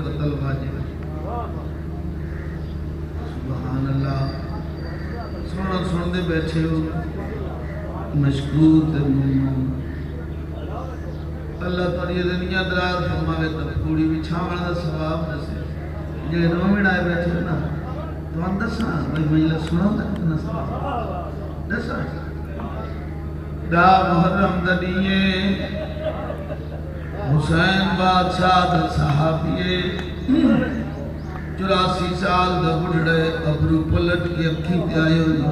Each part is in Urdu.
قتل واجب ہے۔ سبحان اللہ۔ سونا سن دے بیٹھے ہو۔ مشکور تے مومن۔ اللہ تعالی دنیا دراز فرماوے تو کوڑی بچھاوਣ دا ثواب دسے۔ جڑے رومن آئے بیٹھے ہو نا تو ان دسا بھائی مجلس سنو تک نہ سنا دسا دا محرم دنیے حسین بادشاہ دا صحابیے، چوراسی سال دا بڑھڑے ابرو پلٹ کے اکھی تے آئے ہوئی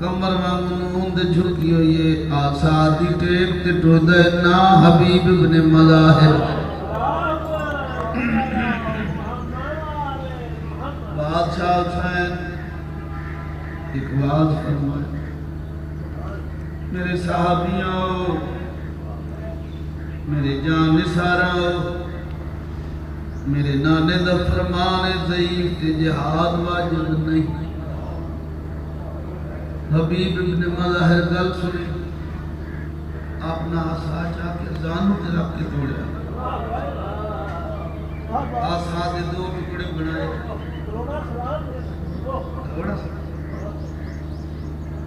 کمر مانگون دے جھکی ہوئی ہے آسار دی ٹیک تے ٹو دے نا حبیب ابن مظاہر۔ بادشاہ حسین ایک واز فرمائے، میرے صحابیوں میرے جان نثارا میرے نانے دا فرمان ضعیف تے جہاد واجب نہیں۔ حبیب ابن مظاہر گل سنی اپنا آسا چاہ کے زانو تے رکھ کے توڑیا آسا دے دو ٹکڑے بنائے۔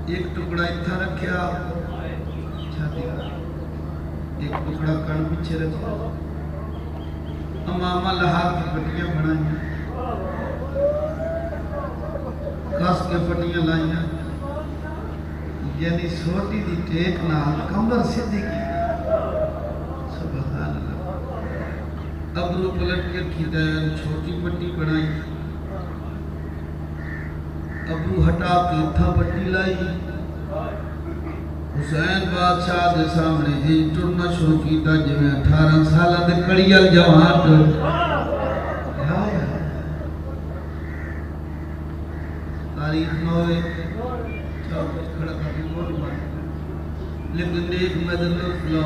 ایک ٹکڑا اتھا رکھیا۔ چھاتی۔ کا ایک ٹکڑا کن پیچھے رکھیا امامہ لہا کی پٹیاں بنائیں کس کے پٹیاں لائیں یعنی سوٹی دی ٹیک نال کمر سیدھی کی سبحان اللہ ابرو پلٹ کے کھیدین چھوٹی پٹی بنائی ابرو ہٹا کے تھا پٹی لائی حسین بادشاہ دے سامنے ہی ٹرنا شروع کیتا جو میں اٹھارہ سالہ دے کڑیل جوان ٹر تاریخ نوے چاہ کچھ کھڑا کھڑی بول بات لیکن ایک مدن لو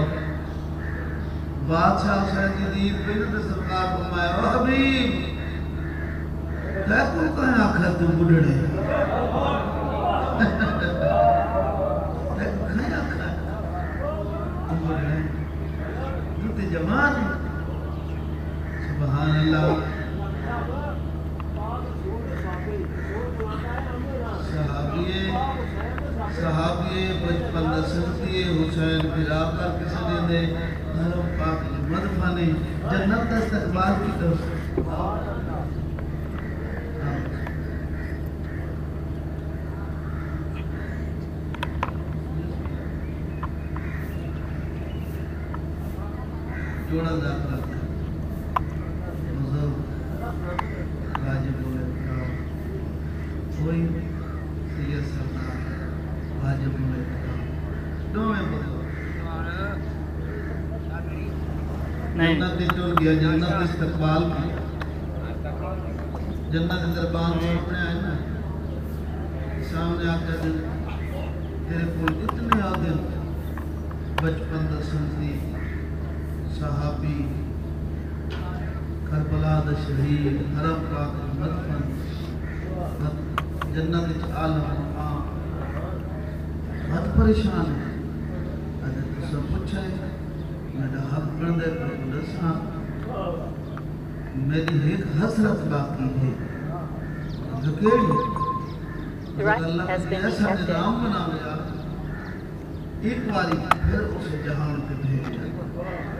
بادشاہ حسین جی کی دید پہ تو سرکار فرمایا او حبیب ہے کوئی کہیں آخر تو بڑھڑے کہیں آخر تو بڑھڑے تو تے جوان سبحان اللہ صحابیے صحابیے بچپن نسلتیے حسین پھرا کر کسی نے دے حرم پاک مدفانے جنت کا استقبال کی طرف جوڑا داخلہ مذہب واجب ہوئے کوئی سید سردار واجب ہوئے دو میں بدلو جنت چل گیا جنت استقبال کی جنت دے دربان سامنے آئے نا سامنے آ کر تیرے کو اتنے آدھے بچپن دا سنتی صحابی کربلا دا شہید حرم پاک مدفن جنت عالم عام بہت پریشان ہے اگر تو پوچھا ہے میرا حق بن دے تو دساں میری ایک حسرت باقی ہے۔ جو right اللہ نے ایسا. نظام بنایا ایک باری پھر اسے جہان پہ بھیجا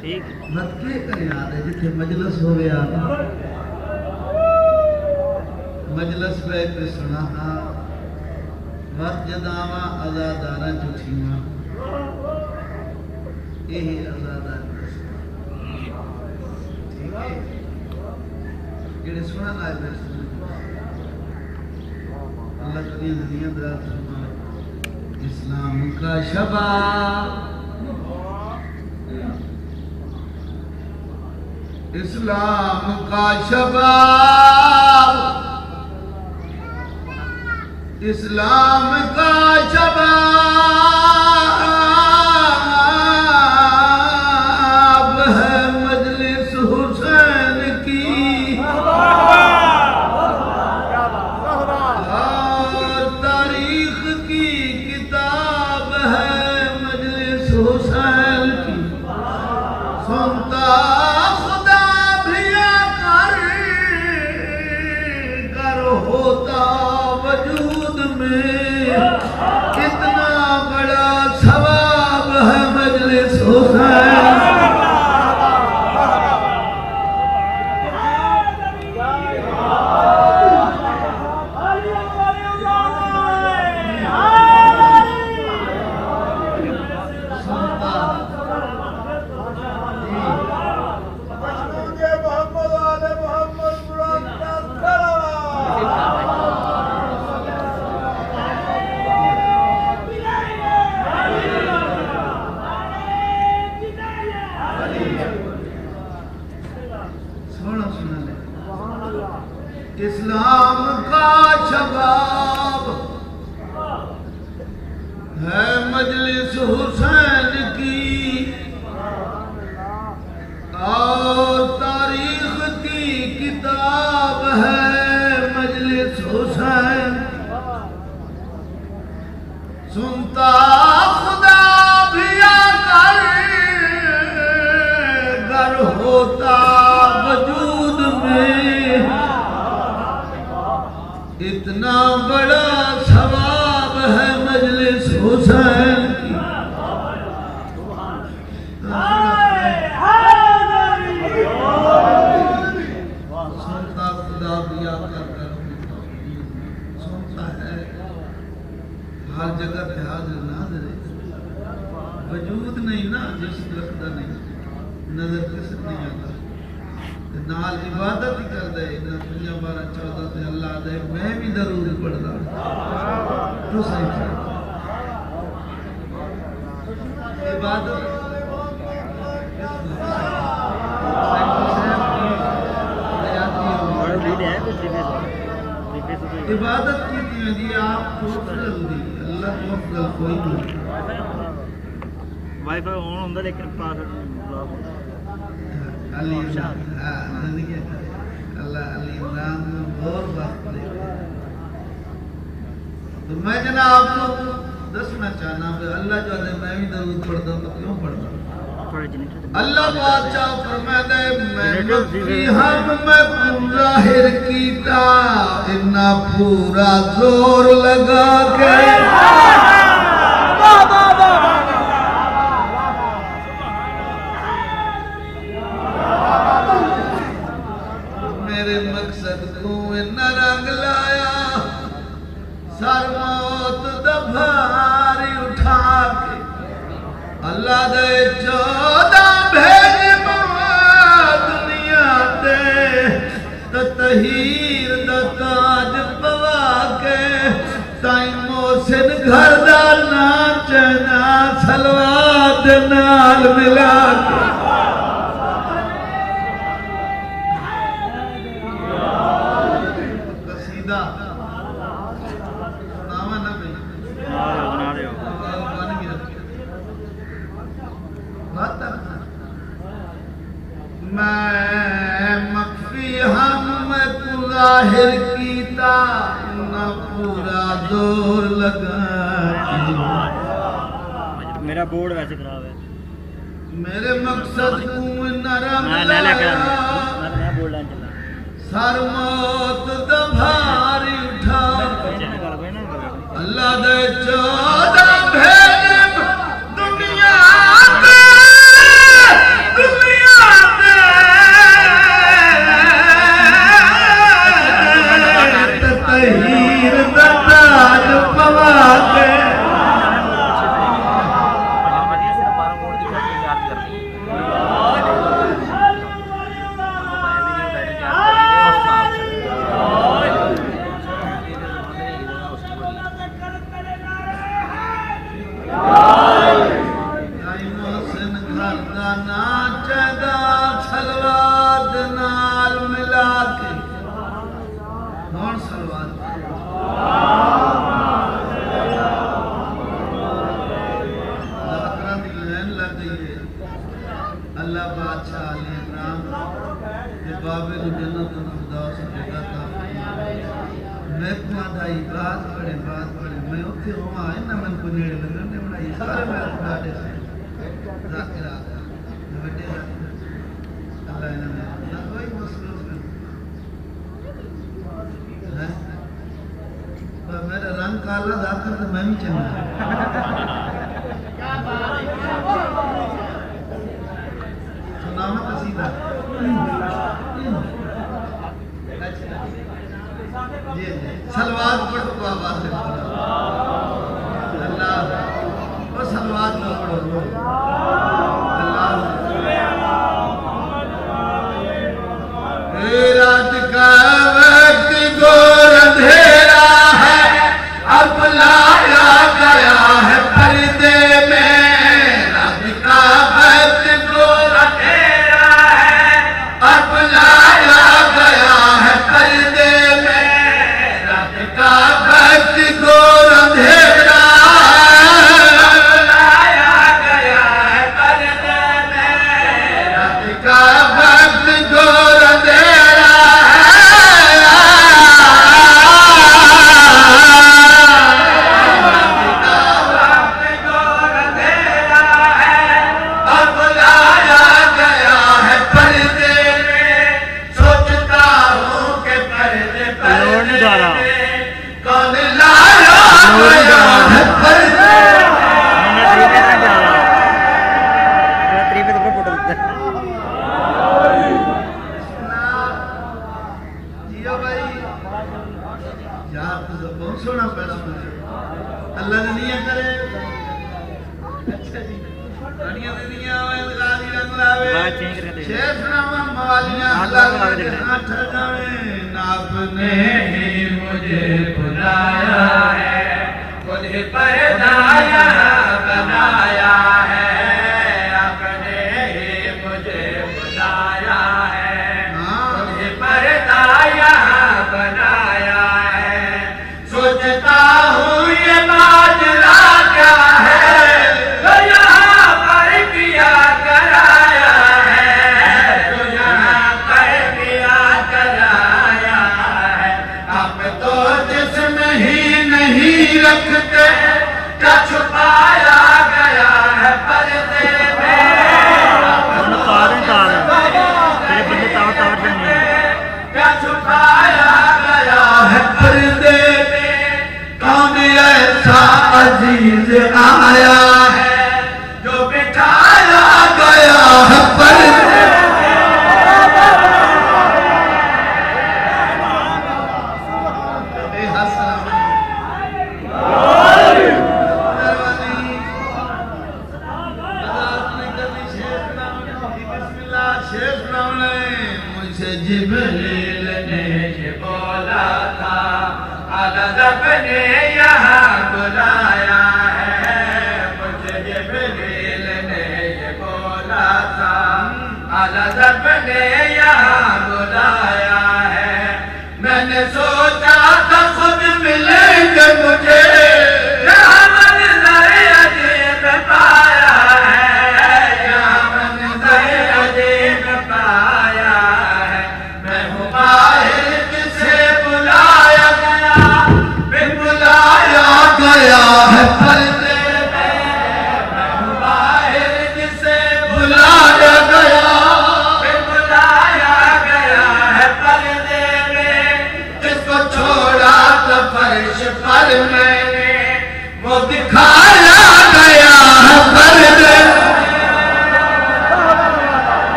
ٹھیک۔ رت کے کرے آ رہے جتھے مجلس ہو گیا مجلس پہ پہ سنا ہاں وقت جداواں ازادارا چٹھیواں یہی ٹھیک ہے۔ جڑے سنن آئے اللہ دنیا فرمائے اسلام کا شباب اسلام کا شباب اسلام کا شباب اتنا بڑا ثواب ہے مجلس حسین کی۔ سنتا خدا بھی آ کر سنتا ہے۔ ہر جگہ پہ حاضر ناظر وجود نہیں نا، جس رکھتا نہیں۔ نظر کس نہیں آتا تے نال عبادت ہی کر دے نہ دنیا بارہ چودہ دے اللہ دے میں بھی ضرور پڑھ دا تو صحیح کیا عبادت۔ عبادت کی تھی جی آپ کو افضل دی۔ اللہ کو افضل کوئی نہیں۔ وائی فائی آن ہوندا لیکن پاس بلاک ہوندا۔ اللہ ہاں، میں جناب کو دسنا چاہنا کہ اللہ جو ہے میں بھی درود پڑھتا ہوں تو کیوں پڑھتا ہوں؟ اللہ بادشاہ فرماتا ہے میں مکی ہم میں تم ظاہر کیتا اتنا پورا زور لگا کے۔ اللہ دے چودہ بھیج دنیا دے تطہیر دا تاج پوا کے۔ تائیں موسن گھر دا ناچنا سلوات نال ملا کے۔ ظاہر کیتا نہ پورا دور لگا میرا بورڈ ویسے خراب ہے۔ میرے مقصد کو نرم لگا سر موت دبھا ذاکرہ میں بٹے ذاکرہ اللہ انہوں نے نہ کوئی مسئلہ ہے۔ پر میرا رنگ کالا ذاکر تو میں بھی چنگا سناما قصیدہ جی جی سلوات پڑھو کو سے If آیا ہے جو بٹھایا گیا ہے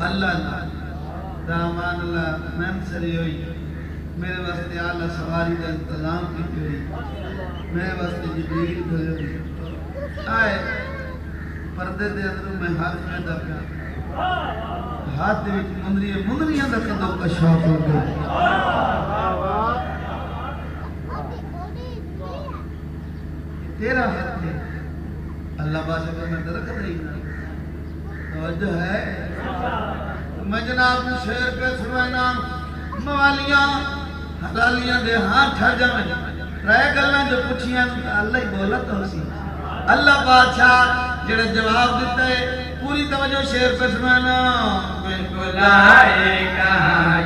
اللہ اللہ دامان اللہ میں سری ہوئی میرے واسطے اللہ سواری کا انتظام کی ہوئی میرے واسطے جبریل بھیجے ہوئی آئے پردے دے اندر میں ہاتھ میں دا پیا ہاتھ وچ مندری مندری دا کدو کا شوق ہو گیا تیرا ہاتھ ہے اللہ باسے کو میں درک نہیں توجہ ہے میں جناب شیر پہ سنوائنا موالیاں حلالیاں دے ہاں ٹھا جائیں رائے گلنا جو پوچھیاں اللہ ہی بولا تو سی اللہ بادشاہ جڑے جواب دیتا ہے پوری توجہ شیر پہ سنوائنا بالکل لائے کہاں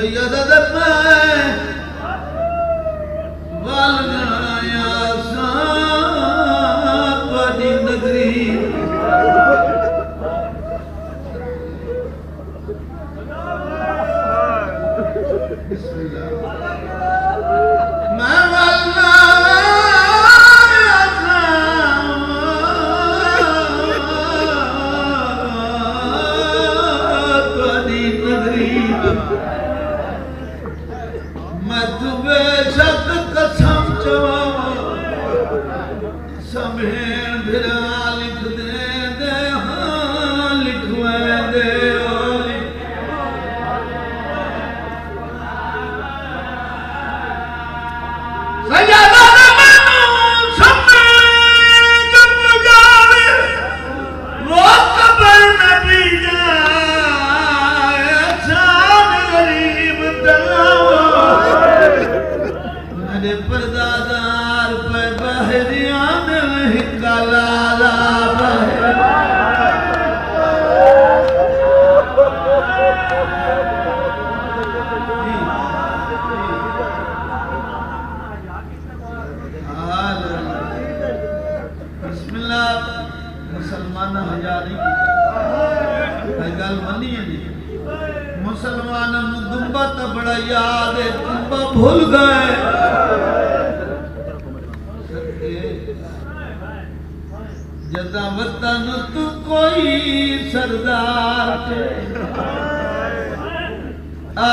فيتذبر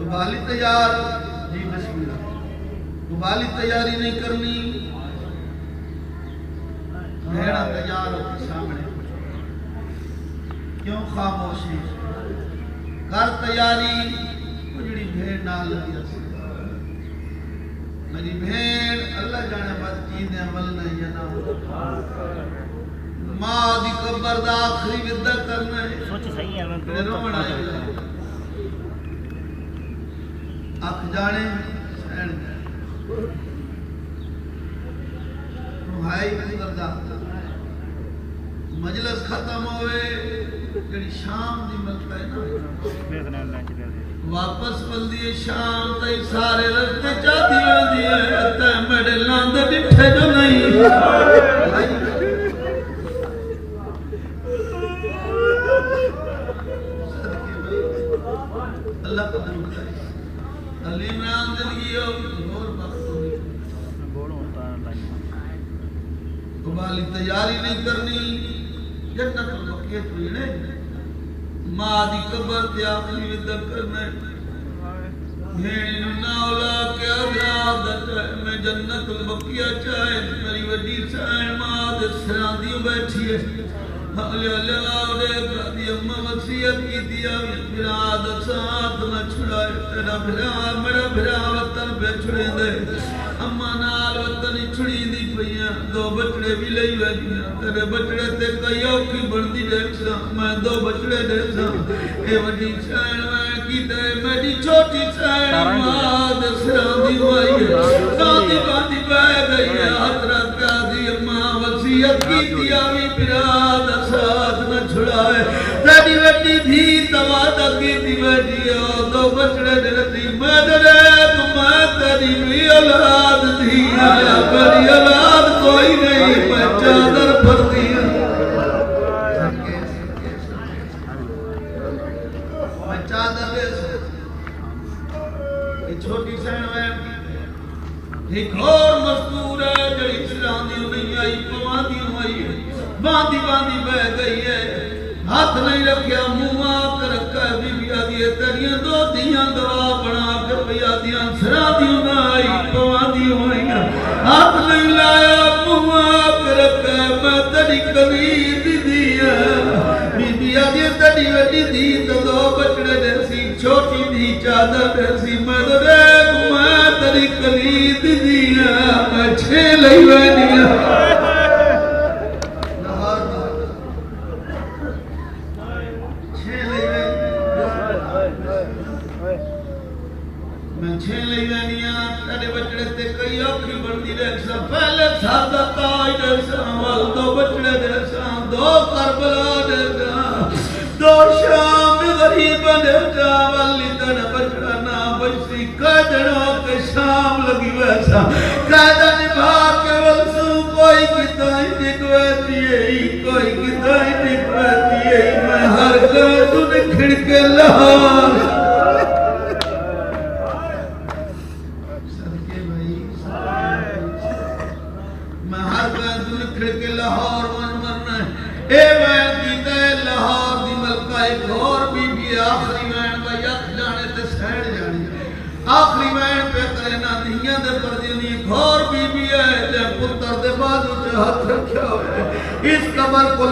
ابالی تیار۔ جی بسم اللہ۔ ابالی تیاری نہیں کرنی۔ رہنا تیار ہوتی سامنے۔ کیوں خاموشی گھر تیاری۔ کجڑی بھیڑ نہ لگی اسی میری بھیڑ اللہ جانے بات چیزیں عمل نہیں ہے نہ ہو ਮਾਂ ਦੀ ਕਬਰ ਦਾ ਆਖਰੀ ਵਿਦਾ ਕਰਨਾ ਹੈ ਸੋਚ ਸਹੀ ਹੈ ਮੈਂ ਰੋਣਾ ਅੱਖ ਜਾਣੇ ਸਹਿਣ ਰੁਹਾਈ ਕਬਰ ਦਾ ਮਜਲਿਸ ਖਤਮ ਹੋਵੇ ਜਿਹੜੀ ਸ਼ਾਮ ਦੀ ਮਲਕਾ ਹੈ ਨਾ। ਵਾਪਸ ਪਲਦੀ ਸ਼ਾਮ ਤੇ ਸਾਰੇ ਰਸਤੇ ਚਾਦੀ ਆਉਂਦੀ ਹੈ। ਤੇ ਮੜ ਲੰਦ ਡਿੱਠੇ ਜੋ ਨਹੀਂ। علی زندگی ہو اور وقت قبالی تیاری نہیں کرنی جنت البقیہ چوینے ماں دی قبر تے آخری ودہ کرنا بھیڑی ننا اولا کے عذاب دا میں جنت البقیہ چاہے۔ میری وڈی سائن ماں دے سراندیوں بیٹھی ہے۔ وسیعت کی دیا بھرا دا ساتھ نہ چھڑائے تیرا بھرا میرا بھرا وطن پہ چھڑے دے۔ اممہ نال وطن چھڑی دی پئیاں دو بچڑے بھی لئی ویجیاں تیرے بچڑے تے کئی اوکھی بڑھدی دیکھسا میں دو بچڑے دیکھسا اے وڈی سائن میں کی دے میری چھوٹی سائن ماں دے سراندی وائی ہے۔ سراندی باندی بہ گئی ہے حضرت نہ تیری وڈی دھی توادہ کی دی بیٹی ہے بچڑے دیتی میں دے تو تیری بھی اولاد دھی آیا میری اولاد کوئی نہیں، میں چادر پر دیا میں چادر دے یہ چھوٹی سین میں ایک اور مستور ہے جو جڑی چراندی نہیں آئی پواندی آئی ہے۔ باندی باندی بہ گئی ہے۔ ہاتھ نہیں رکھیا منہ آ کر رکھا ہے بی بی آدھی ہے تیریاں دو دیاں دوا بنا کر بی آدھیاں سرادیوں نہ آئی پواندی ہوئی ہیں ہاتھ نہیں لایا منہ آ کر رکھا ہے میں تیری کبھی دی دی ہے بی بی آدھی ہے تیری وڈی دی تو دو بچڑے دے سی چھوٹی دو بچڑے دیکھ سا دو کربلا دیکھ سا دو شام غریب دیکھ سا والی تیرے بچڑا نا بچی قیدنوں کے شام لگی ویسا قیدہ نبھا کے ولسو کوئی کتائی نکوے دیئے کوئی کتائی نکوے دیئے میں ہر قیدوں نے کھڑکے لہار اور بی بی ہے جے پتر دے بازو چے ہاتھ رکھیا ہوئے۔ اس قبر کو